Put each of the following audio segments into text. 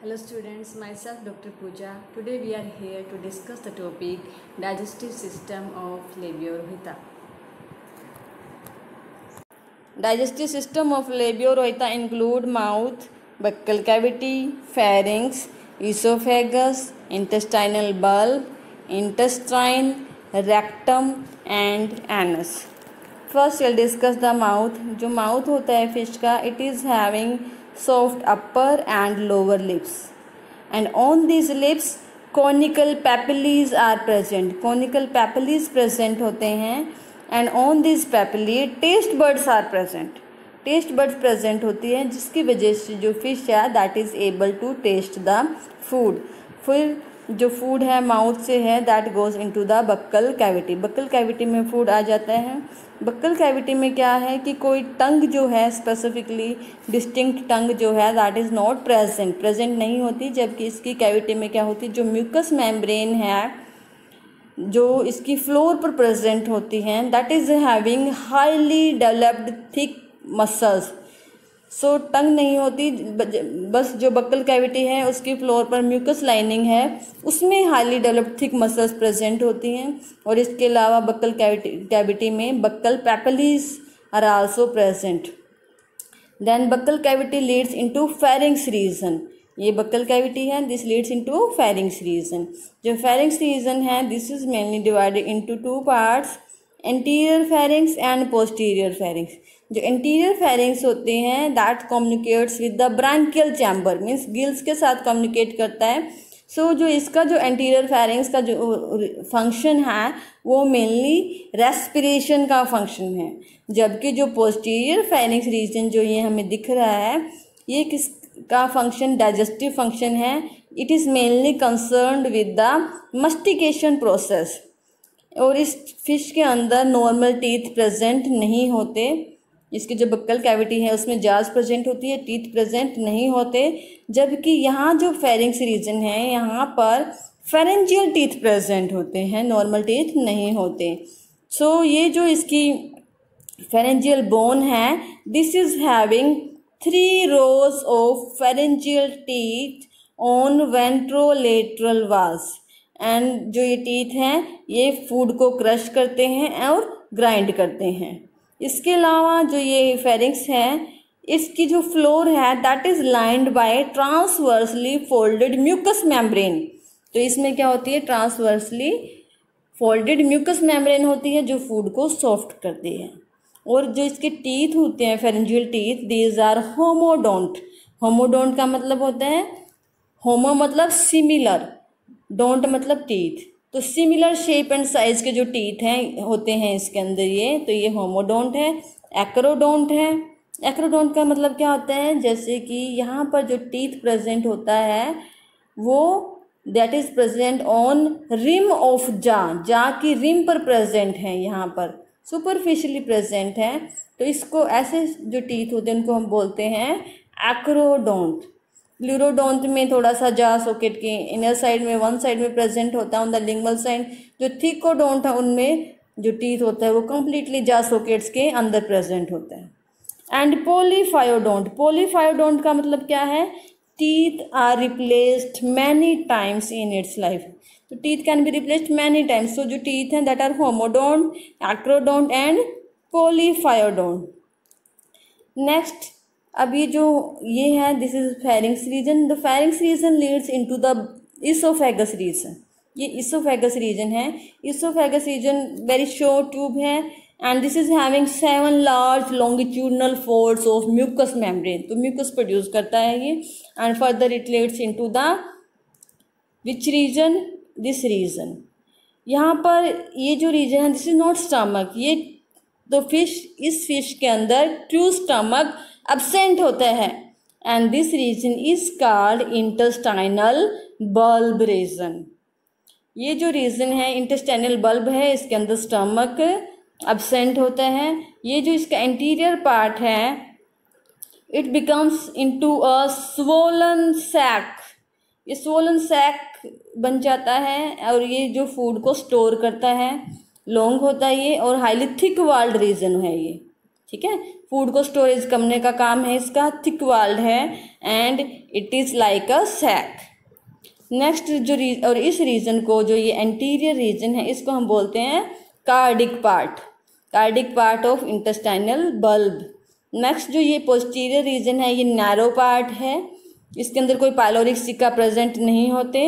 Hello students, myself Dr. Pooja. Today we are here to discuss the topic digestive system of Labiorhita. Digestive system of Labiorhita include mouth, buccal cavity, pharynx, esophagus, intestinal bulb, intestine, rectum and anus. First we'll discuss the mouth. जो mouth होता है fish का it is having soft upper and lower lips and on these lips conical papillae are present conical papillae present होते हैं and on these papillae taste buds are present taste buds present होती हैं जिसकी वजह से जो fish है that is able to taste the food फिर जो फ़ूड है माउथ से है that goes into the buccal cavity buccal cavity में फ़ूड आ जाता है। बक्कल कैविटी में क्या है कि कोई टंग जो है स्पेसिफिकली डिस्टिंक्ट टंग जो है that is not present present नहीं होती, जबकि इसकी कैविटी में क्या होती, जो म्यूकस मेम्ब्रेन है, जो इसकी फ्लोर पर प्रेजेंट होती हैं that is having highly developed thick muscles so tongue नहीं होती। बस जो बक्कल कैविटी है, उसकी फ्लोर पर म्यूकस लाइनिंग है, उसमें highly developed thick muscles present होती हैं और इसके अलावा बक्कल कैविटी कैविटी में buccal papillae are also present then buccal cavity leads into pharynx region ये बक्कल कैविटी है this leads into pharynx region जो फेरिंग्स रीजन है this is mainly divided into two parts anterior pharynx and posterior pharynx जो interior pharynx होते हैं that communicates with the branchial chamber means gills के साथ communicate करता है। सो so, जो इसका जो एंटीरियर फेरिंग्स का जो फ़ंक्शन है वो मेनली रेस्पिरेशन का फ़ंक्शन है। जबकि जो पोस्टीरियर फेरिंग्स रीजन जो ये हमें दिख रहा है ये किस का फ़ंक्शन डाइजेस्टिव फ़ंक्शन है। It is mainly concern with the mastication process और इस फ़िश के अंदर नॉर्मल टीथ प्रेजेंट नहीं होते। इसकी जो बक्कल कैविटी है उसमें जाज प्रेजेंट होती है टीथ प्रेजेंट नहीं होते। जबकि यहाँ जो फेरिंग्स रीजन है यहाँ पर फेरेंजियल टीथ प्रेजेंट होते हैं नॉर्मल टीथ नहीं होते। सो so, ये जो इसकी फेरेंजियल बोन है this is having three rows of pharyngeal teeth on ventrolateral walls and जो ये टीथ हैं, ये फ़ूड को क्रश करते हैं और ग्राइंड करते हैं। इसके अलावा जो ये फेरिंग्स है, इसकी जो फ्लोर है that is lined by transversely folded mucous membrane तो इसमें क्या होती है? ट्रांसवर्सली फोल्डेड म्यूकस मेम्ब्रेन होती है, जो फ़ूड को सॉफ्ट करती है। और जो इसके टीथ होते हैं pharyngeal teeth these are homodont homodont का मतलब होता है होमो मतलब सिमिलर डोंट मतलब टीथ तो सिमिलर शेप एंड साइज़ के जो टीथ हैं, होते हैं इसके अंदर ये तो ये होमोडोंट है एक्रोडोंट है. एक्रोडोंट का मतलब क्या होता है? जैसे कि यहाँ पर जो टीथ प्रेजेंट होता है, वो that is present on rim of jaw jaw की रिम पर प्रेजेंट है यहाँ पर. सुपरफिशियली प्रेजेंट है. तो इसको ऐसे जो टीथ होते हैं, उनको हम बोलते हैं एक्रोडोंट ल्यूरोडोंट में थोड़ा सा जा सॉकेट के इनर साइड में वन साइड में प्रेजेंट होता है ऑन द लिंगल साइड जो थीकोडोंट है, उनमें जो टीथ होता है, वो कम्प्लीटली जा सॉकेट्स के अंदर प्रेजेंट होता है। एंड पोलीफायोडोंट पोलीफायोडोंट का मतलब क्या है? Teeth are replaced many times in its life तो teeth can be replaced many times so जो टीथ हैं that are homodont acrodont and polyphyodont next अब ये जो ये है this is pharynx region the pharynx region leads into the oesophagus region ये oesophagus region है। Oesophagus region very short tube है and this is having seven large longitudinal folds of mucous membrane तो mucus produce करता है ये and further it leads into the which region this region यहाँ पर ये जो रीजन है दिस इज़ नॉट स्टमक ये तो फ़िश इस फ़िश के अंदर ट्रू स्टमक absent होता है। And this region is called intestinal bulb region ये जो रीजन है इंटेस्टाइनल बल्ब है, इसके अंदर स्टमक absent होता है। ये जो इसका इंटीरियर पार्ट है it becomes into a swollen sac ये स्वोलन सैक बन जाता है और ये जो फ़ूड को स्टोर करता है लॉन्ग होता है ये, और हाईली थिक वाल्ड रीजन है ये। ठीक है? फ़ूड को स्टोरेज करने का काम है इसका थिक वाल्ड है and it is like a sac next जो रीज और इस रीजन को, जो ये एंटीरियर रीजन है, इसको हम बोलते हैं cardiac part cardiac part of intestinal bulb next जो ये पोस्टीरियर रीजन है, ये नैरो पार्ट है. इसके अंदर कोई पायलोरिक सिक्का प्रेजेंट नहीं होते.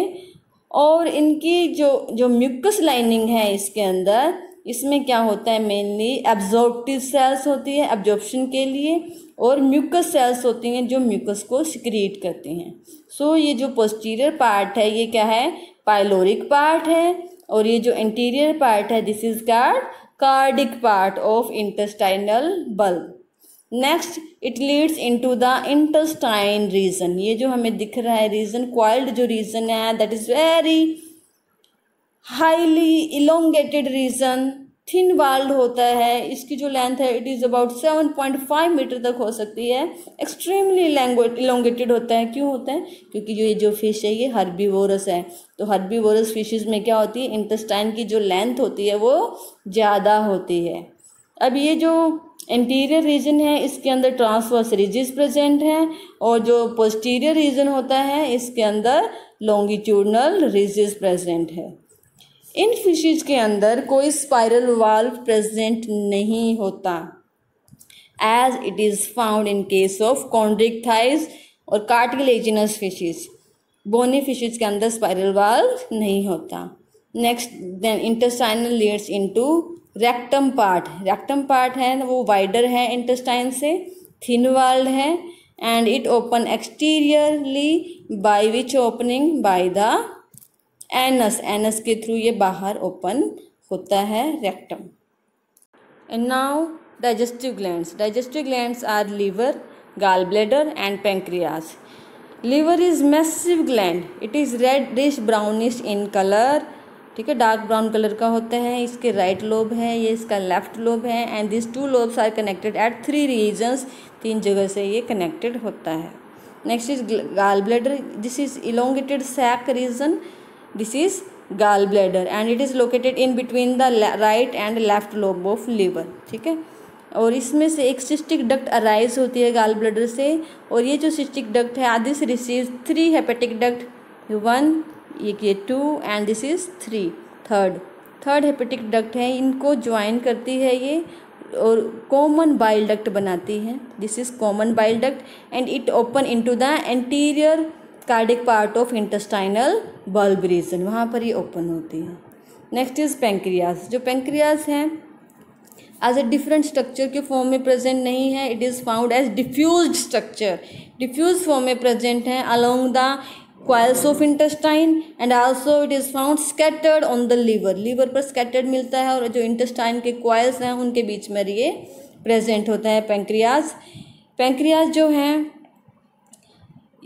और इनकी जो जो म्यूकस लाइनिंग है इसके अंदर इसमें क्या होता है मेनली एब्जॉर्प्टिव सेल्स होती है एब्जॉर्प्शन के लिए और म्यूकस सेल्स होती हैं जो म्यूकस को सिक्रिएट करती हैं। सो so, ये जो पोस्टीरियर पार्ट है ये क्या है? पाइलोरिक पार्ट है और ये जो इंटीरियर पार्ट है this is card cardiac part of intestinal bulb next it leads into the intestine region ये जो हमें दिख रहा है रीजन क्वाइल्ड जो रीजन है that is very highly elongated region thin walled होता है। इसकी जो लेंथ है it is about seven point five metre तक हो सकती है। एक्सट्रीमली इलोंगेटेड होता है। क्यों होता है? क्योंकि जो ये जो फ़िश है, ये हर्बीवोरस है। तो हर्बीवोरस फिशेज में क्या होती है? इंटेस्टाइन की जो लेंथ होती है, वो ज़्यादा होती है। अब ये जो इंटीरियर रीजन है, इसके अंदर ट्रांसवर्स रिजिस प्रेजेंट है और जो पोस्टीरियर रीजन होता है, इसके अंदर लॉन्गिट्यूडनल रिजिस प्रेजेंट है। इन फिशेज के अंदर कोई स्पाइरल वाल्व प्रेजेंट नहीं होता as it is found in case of chondrichthyes और कार्टिलेजिनस फिशेज बोनी फिशेज के अंदर स्पाइरल वाल्व नहीं होता. Next then intestinal leads into rectum part rectum part है, वो वाइडर है इंटेस्टाइन से थिन वाल्ड है and it open exteriorly by which opening by the anus anus के थ्रू ये बाहर ओपन होता है rectum and now digestive glands digestive glands are liver gall bladder and pancreas liver is massive gland it is reddish brownish in colour ठीक है dark brown colour का होता है, इसके राइट लोब है, ये इसका लेफ़्ट लोब है and this two lobes are connected at three regions तीन जगह से ये कनेक्टेड होता है. Next is gall bladder this is elongated sac region this is gallbladder and it is located in between the right and left lobe of liver, ठीक है? और इसमें से एक सिस्टिक डक्ट अराइज होती है गाल ब्लडर से और ये जो सिस्टिक डक्ट है आदिस receive three hepatic duct one ये two and this is three third third hepatic duct है, इनको ज्वाइन करती है ये और कॉमन बाइल डक्ट बनाती है. This is common bile duct and it open into the anterior cardiac part of intestinal bulb region, वहाँ पर ये ओपन होती है। नेक्स्ट इज़ पेंक्रियाज जो पेंक्रियाज हैं एज ए डिफरेंट स्ट्रक्चर के फॉर्म में प्रेजेंट नहीं है it is found as diffuse structure diffuse form में प्रेजेंट है along the coils of intestine and also it is found scattered on the liver liver पर scattered मिलता है और जो इंटेस्टाइन के क्वाइल्स हैं, उनके बीच में ये प्रेजेंट होता है पेंक्रियाज पेंक्रियाज जो हैं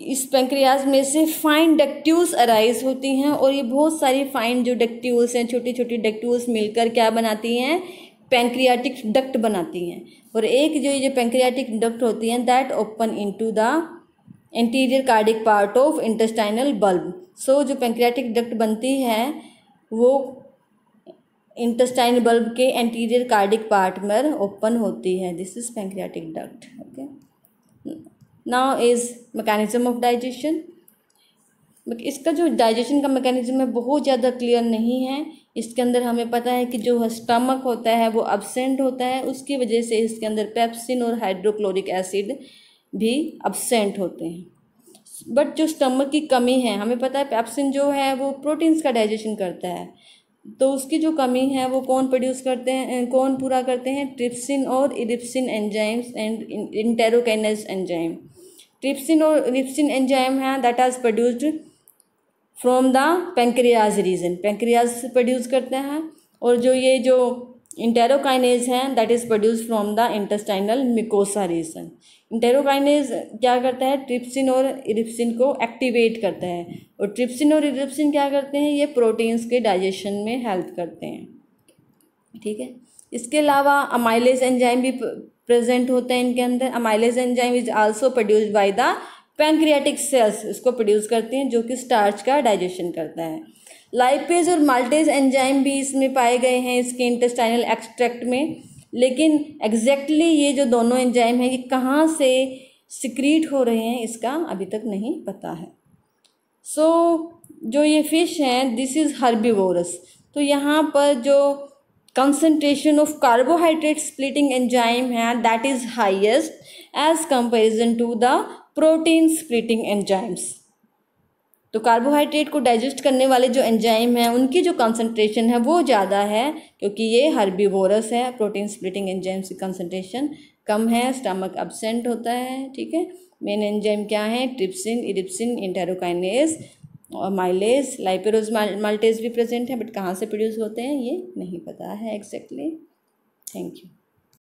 इस पेंक्रियाज में से फाइन डक्ट्यूल्स अराइज होती हैं और ये बहुत सारी फाइन जो डक्ट्यूल्स हैं छोटी छोटी डक्ट्यूल्स मिलकर क्या बनाती हैं? पेंक्रियाटिक डक्ट बनाती हैं। और एक जो ये पेंक्रियाटिक डक्ट होती हैं that open into the interior cardiac part of intestinal bulb so जो पेंक्रियाटिक डक्ट बनती है, वो इंटेस्टाइन बल्ब के एंटीरियर कार्डिक पार्ट में ओपन होती है। This is pancreatic duct okay now is mechanism of digestion इसका जो डाइजेशन का मैकेनिज्म है, बहुत ज़्यादा क्लियर नहीं है। इसके अंदर हमें पता है कि जो स्टमक होता है, वो अबसेंट होता है। उसकी वजह से इसके अंदर पेप्सिन और हाइड्रोक्लोरिक एसिड भी अबसेंट होते हैं। बट जो स्टमक की कमी है, हमें पता है पेप्सिन जो है, वो प्रोटीन्स का डाइजेशन करता है। तो उसकी जो कमी है, वो कौन प्रोड्यूस करते हैं कौन पूरा करते हैं? ट्रिप्सिन और erepsin enzymes and enterokinase enzyme trypsin और रिप्सिन एंजाइम है that has produced from the pancreas region pancreas produce करते हैं, और जो ये जो इंटेरोकाइनेज हैं that is produce from the intestinal mucosa region enterokinase क्या करता है? ट्रिप्सिन और इरिप्सिन को एक्टिवेट करता है. और ट्रिप्सिन और इरिप्सिन क्या करते हैं? ये प्रोटीन्स के डाइजेशन में हेल्प करते हैं. ठीक है? इसके अलावा अमाइलेज एंजाइम भी प्रेजेंट होते हैं इनके अंदर। Amylase enzyme is also produced by the pancreatic cells इसको प्रोड्यूस करते हैं जो कि स्टार्च का डाइजेशन करता है। लाइपेज और माल्टेज एंजाइम भी इसमें पाए गए हैं इसके इंटेस्टाइनल एक्सट्रैक्ट में। लेकिन एग्जैक्टली exactly ये जो दोनों एंजाइम हैं ये कहाँ से सिक्रीट हो रहे हैं इसका अभी तक नहीं पता है। सो so, जो ये फ़िश हैं दिस इज़ हर्बीवोरस तो यहाँ पर जो concentration of carbohydrate splitting enzyme है, that is highest as comparison to the protein splitting enzymes. तो कार्बोहाइड्रेट को डाइजेस्ट करने वाले जो एंजाइम हैं, उनकी जो कंसंट्रेशन है, वो ज़्यादा है, क्योंकि ये हर्बीवोरस है प्रोटीन स्प्लिटिंग एंजाइम्स की कंसंट्रेशन कम है स्टमक अब्सेंट होता है, ठीक है? मेन एंजाइम क्या है? ट्रिप्सिन इरिप्सिन इंटेरोकाइनेस और माइलेज लाइपेरोज माल्टेज भी प्रेजेंट है बट कहाँ से प्रोड्यूस होते हैं, ये नहीं पता है एग्जैक्टली थैंक यू